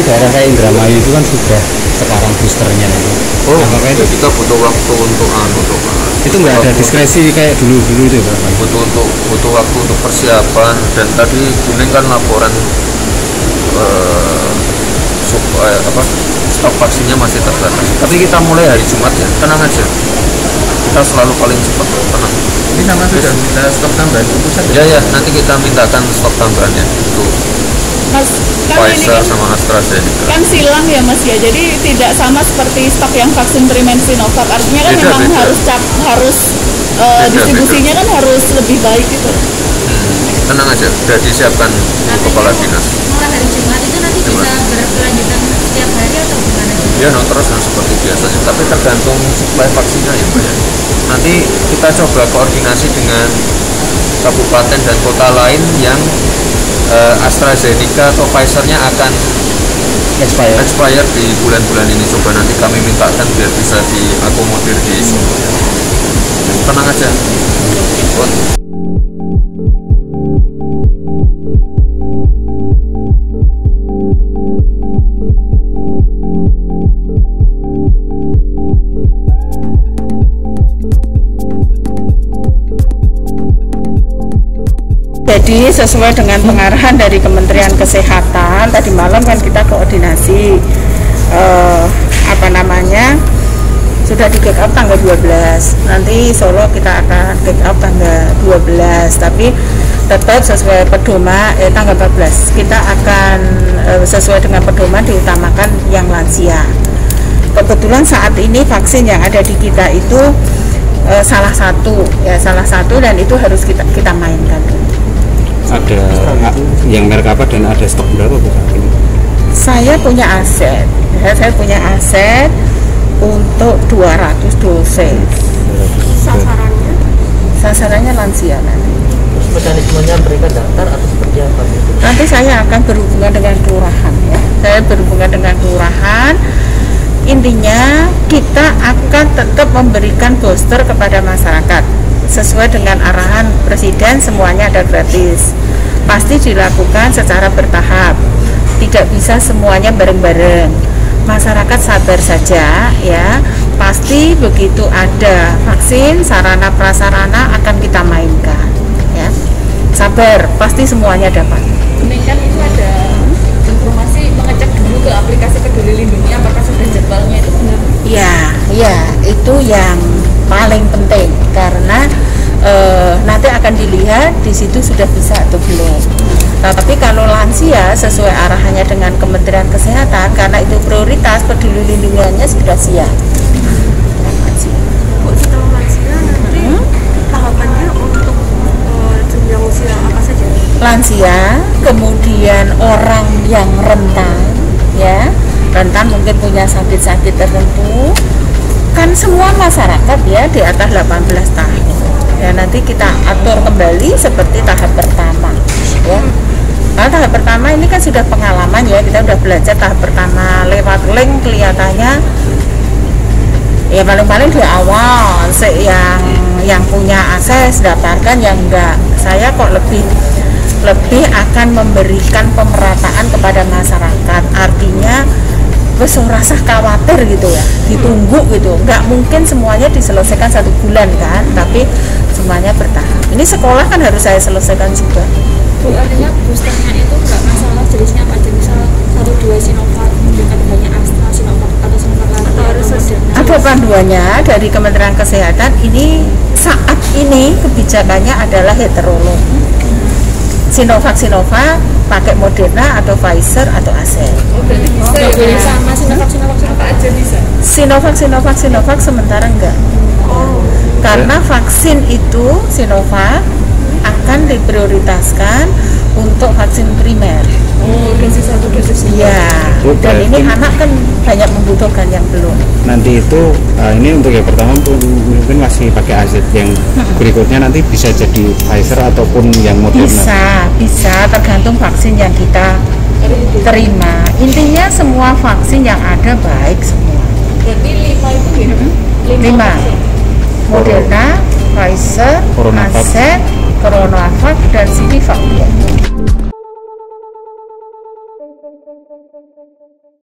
Daerah kayak Indramayu itu kan sudah sekarang boosternya itu. Oh, Nah, makanya ya itu, kita butuh waktu untuk anu untuk itu nggak ada diskresi kayak dulu-dulu itu Pak. butuh untuk butuh waktu untuk persiapan dan tadi kuning kan laporan sup- eh, apa stok vaksinnya masih terbatas. Tapi kita mulai hari Jumat ya, tenang aja. Kita selalu paling cepat, tenang. Ini sama sudah minta stok tambahan itu saja. Ya ya, nanti kita mintakan stok tambahannya untuk Mas, kan ini Pfizer kan, sama AstraZeneca. kan silang ya Mas ya. Jadi tidak sama seperti stok yang vaksin primer Sinovac. Artinya kan Beda, memang beda. harus cap, harus eh, Beda, distribusinya kan harus lebih baik gitu. Tenang aja, sudah disiapkan kepala dinas. mulai hari Jumat itu. Bisa berkelanjutan setiap hari atau gimana? Ya no terus no, seperti biasanya, tapi tergantung suplai vaksinnya ya Pak ya. Nanti kita coba koordinasi dengan kabupaten dan kota lain yang eh, AstraZeneca atau Pfizer-nya akan Expired. expired di bulan-bulan ini. Coba nanti kami mintakan biar bisa diakomodir di semuanya. Tenang aja. Bon. Jadi sesuai dengan pengarahan dari Kementerian Kesehatan tadi malam kan kita koordinasi eh, apa namanya sudah di kick off tanggal 12 nanti Solo kita akan kick off tanggal 12 tapi tetap sesuai pedoman eh, tanggal 14 kita akan eh, sesuai dengan pedoman diutamakan yang lansia. Kebetulan saat ini vaksin yang ada di kita itu eh, salah satu ya salah satu dan itu harus kita kita mainkan Ada yang merek apa dan ada stok berapa Bu? Ini? saya punya aset ya, saya punya aset untuk 200 dosis Sasarannya sasarannya lansia nanti Mekanismenya mereka daftar atau seperti apa? nanti saya akan berhubungan dengan kelurahan ya saya berhubungan dengan kelurahan intinya kita akan tetap memberikan booster kepada masyarakat sesuai dengan arahan presiden semuanya ada gratis. Pasti dilakukan secara bertahap. Tidak bisa semuanya bareng-bareng. Masyarakat sabar saja ya. Pasti begitu ada vaksin sarana prasarana akan kita mainkan ya. Sabar pasti semuanya dapat. Ini kan itu ada informasi mengecek dulu ke aplikasi peduli lindungi apakah sudah jadwalnya itu? Benar. Ya, ya itu yang paling penting karena eh, nanti akan dilihat di situ sudah bisa atau belum. Nah, tapi kalau lansia sesuai arahannya dengan Kementerian Kesehatan karena itu prioritas peduli lindungannya sudah siap. Bu setelah lansia nanti tahapannya untuk eh, jenjang usia apa saja? Lansia, kemudian orang yang rentan, ya rentan mungkin punya sakit-sakit tertentu, kan semua masyarakat ya di atas 18 tahun. Ya nanti kita atur kembali seperti tahap pertama, ya. Nah, tahap pertama ini kan sudah pengalaman ya kita sudah belajar tahap pertama. Lewat link kelihatannya ya paling-paling di awal yang yang punya akses daftarkan yang enggak. Saya kok lebih lebih akan memberikan pemerataan kepada masyarakat. Artinya wes ora rasa khawatir gitu ya. Ditunggu gitu. Nggak mungkin semuanya diselesaikan satu bulan kan tapi semuanya bertahap. Ini sekolah kan harus saya selesaikan juga. Bu, artinya boosternya itu nggak masalah jenisnya apa aja? Misal satu dua Sinovac ada banyak Astra Sinovac atau Sinovac lagi Atau harus ada panduannya dari Kementerian Kesehatan. Ini saat ini kebijakannya adalah heterolog Sinovac Sinovac pakai Moderna atau Pfizer atau Astra Oh, berarti bisa nggak ya? boleh sama Sinovac Sinovac Apa Sinovac aja bisa. Sinovac Sinovac Sinovac sementara enggak karena vaksin itu Sinovac akan diprioritaskan untuk vaksin primer. Oh, dosis satu dosis dua. ya Oh, dan ini anak kan banyak membutuhkan yang belum. Nanti itu eh, ini untuk yang pertama mungkin masih pakai AZ yang berikutnya nanti bisa jadi Pfizer ataupun yang Moderna. bisa bisa tergantung vaksin yang kita terima. Intinya semua vaksin yang ada baik semua. Berarti lima Moderna, Pfizer, Coronavac. AZ, Coronavac, dan Sinovac.